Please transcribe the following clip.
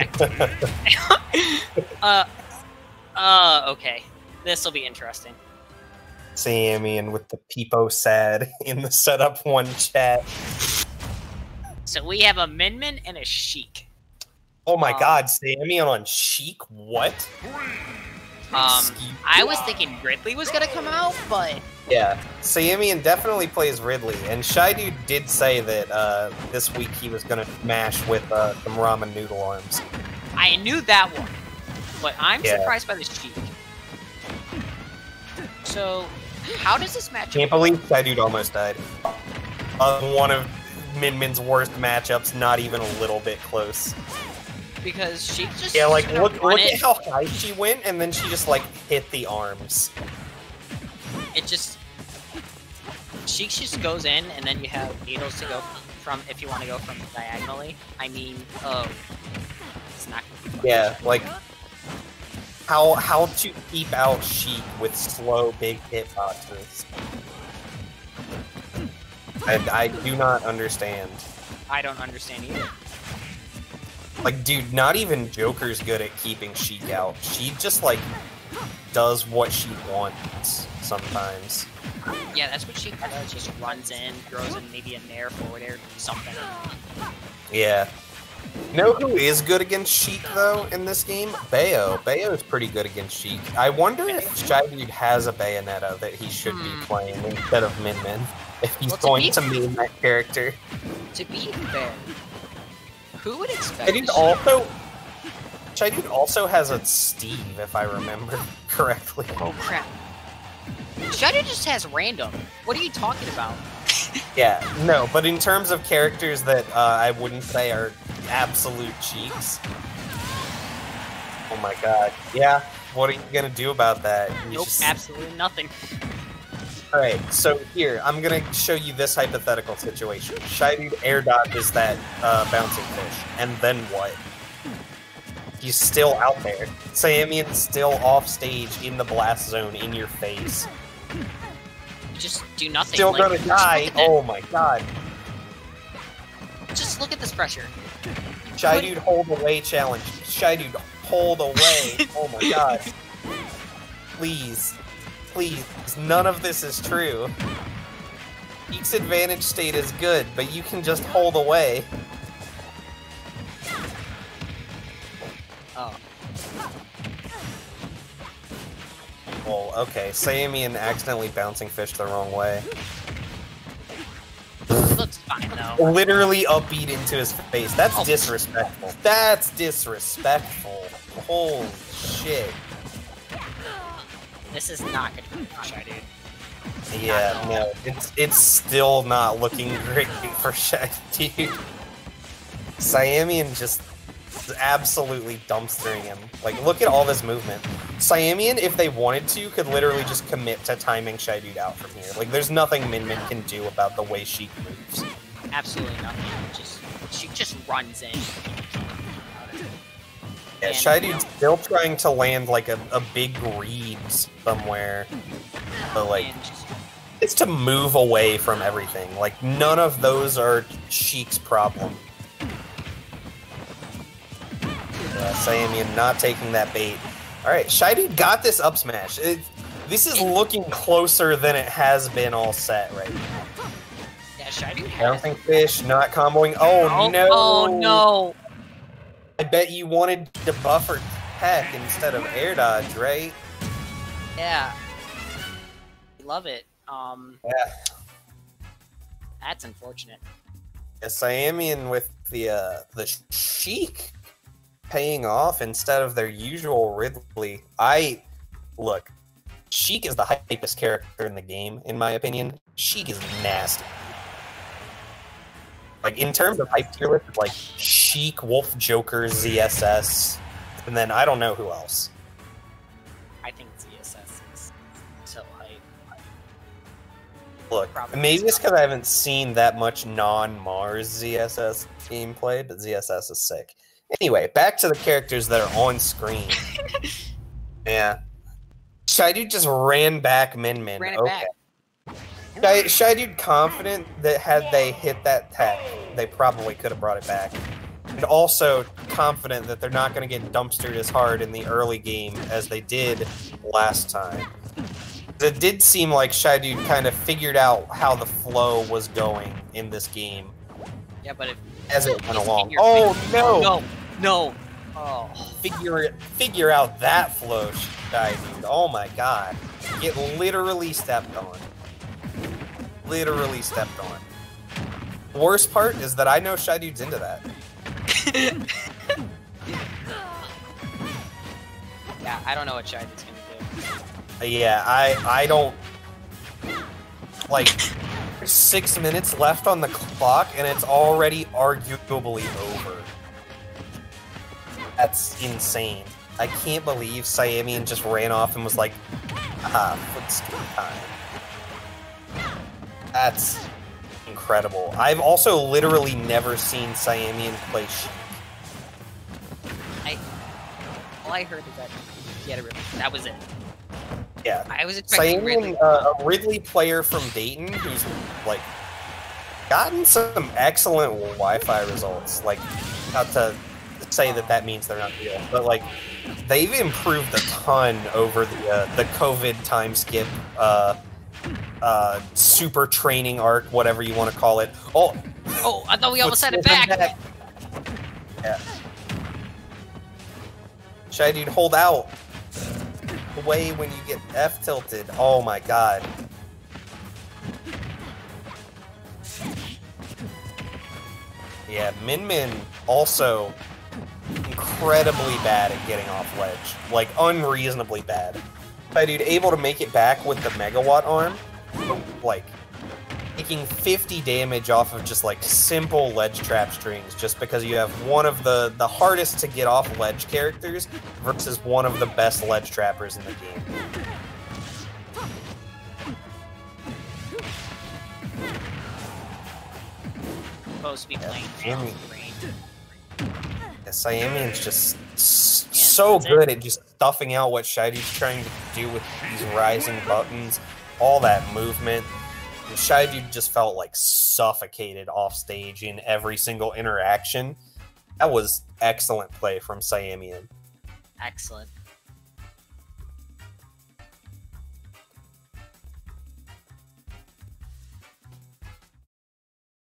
uh, uh, okay. This will be interesting. Syameon with the peepo sad in the setup one chat. So we have a Min Min and a Sheik. Oh my Um, god, Syameon on Sheik? What? Um, I was thinking Ridley was gonna come out, but Yeah, Syameon definitely plays Ridley, and Shy Dude did say that uh, this week he was gonna mash with uh, some ramen noodle arms. I knew that one. But I'm Yeah. surprised by this Sheik. So, how does this match? Can't believe Shy Dude almost died. Uh, one of Min Min's worst matchups, not even a little bit close. Because she just Yeah, like look, look it. at how high she went, and then she just like hit the arms. it just she just goes in, and then you have needles to go from if you want to go from diagonally. I mean, oh, it's not. Gonna be. Yeah, like how how to keep out Sheik with slow big hitboxes. I, I do not understand. I don't understand either. Like, dude, not even Joker's good at keeping Sheik out. She just like does what she wants sometimes. Yeah, that's what Sheik does. Just runs in, throws in maybe a nair forward air, something. Yeah. You know who is good against Sheik though in this game? Bayo. Bayo is pretty good against Sheik. I wonder if Shy Dude has a Bayonetta that he should be Hmm. playing instead of Min Min. If he's Well, to going be- to main that character. To be fair, who would expect? Sheik- also Shy also has a Steve, if I remember correctly. Oh crap! Shadow just has random. What are you talking about? Yeah, no, but in terms of characters that uh, I wouldn't say are absolute cheeks. Oh my god. Yeah, what are you gonna do about that? You Nope, just- absolutely nothing. Alright, so here, I'm gonna show you this hypothetical situation. Shy Dude air dodges that uh, bouncing fish, and then what? He's still out there. Syameon's still off stage in the blast zone in your face. You just do nothing. Still like, gonna die. Look at that- Oh my god. Just look at this pressure. Shy Dude hold away challenge. Shy Dude hold away. oh my god. Please. Please. None of this is true. Each advantage state is good, but you can just hold away. Oh, Well, okay. Syameon accidentally bouncing fish the wrong way. looks fine though. Literally upbeat into his face. That's Oh. disrespectful. That's disrespectful. Holy shit. This is not gonna be Shy dude. Yeah, no, it's it's still not looking great for Shaq, dude. Syameon just absolutely dumpstering him. Like, look at all this movement. Syameon, if they wanted to, could literally just commit to timing Shy Dude out from here. Like, there's nothing Min Min can do about the way she moves. Absolutely nothing. Just she just runs in. Yeah, And- Shy Dude's still trying to land like a, a big read somewhere. But like, it's to move away from everything. Like none of those are Sheik's problem. Yeah, Syameon not taking that bait. All right, Shy Dude got this up smash. It, this is looking closer than it has been all set right now. yeah, Shy dude has. Bouncing fish, not comboing. Oh, Oh no! Oh no! I bet you wanted to buffer tech instead of air dodge, right? Yeah. Love it. Um, Yeah. that's unfortunate. Yes, I am Syameon with the uh, the Sheik paying off instead of their usual Ridley. I look, Sheik is the hypest character in the game, in my opinion. Sheik is nasty. Like in terms of hype tier list, like Sheik, Wolf, Joker, ZSS, and then I don't know who else. I think ZSS is so hype. Look, Probably maybe it's because I haven't seen that much non-Marss ZSS gameplay, but ZSS is sick. Anyway, back to the characters that are on screen. yeah. Dude just ran back Min Min. Ran it okay. back. Shy, Shy Dude confident that had they hit that tech, they probably could have brought it back. And also confident that they're not going to get dumpstered as hard in the early game as they did last time. It did seem like Shy Dude kind of figured out how the flow was going in this game Yeah, but if as it went along. Oh no! Oh, no, no. Oh, Figure figure out that flow, Shy Dude. Oh my god, get literally stepped on. Literally stepped on. The worst part is that I know Shy Dude's into that. yeah. I don't know what Shiden's gonna do. Yeah, I I don't like there's six minutes left on the clock and it's already arguably over. That's insane. I can't believe Syameon just ran off and was like, ah, footstool time. That's incredible. I've also literally never seen Syameon play Sheik. I all I heard is that he had a Ridley. That was it. Yeah. I was expecting Ridley. Uh, a Ridley player from Dayton who's like gotten some excellent Wi-Fi results. Like, not to say that that means they're not real, but like they've improved a ton over the uh, the COVID time skip. Uh, uh, super training arc, whatever you want to call it. Oh, Oh, I thought we almost had it footstool back. Yeah. Shy dude, hold out. Away when you get F tilted. Oh my god. Yeah, Min Min also incredibly bad at getting off ledge. Like, unreasonably bad. Shy dude, able to make it back with the Megawatt arm. Like, taking 50 damage off of just like simple ledge trap strings just because you have one of the the hardest to get off ledge characters versus one of the best ledge trappers in the game. Supposed to be playing. Yeah, Syameon's just so good at just stuffing out what Shy Dude's trying to do with these rising buttons, all that movement. Shy Dude just felt like suffocated off stage in every single interaction. That was excellent play from Syameon. Excellent.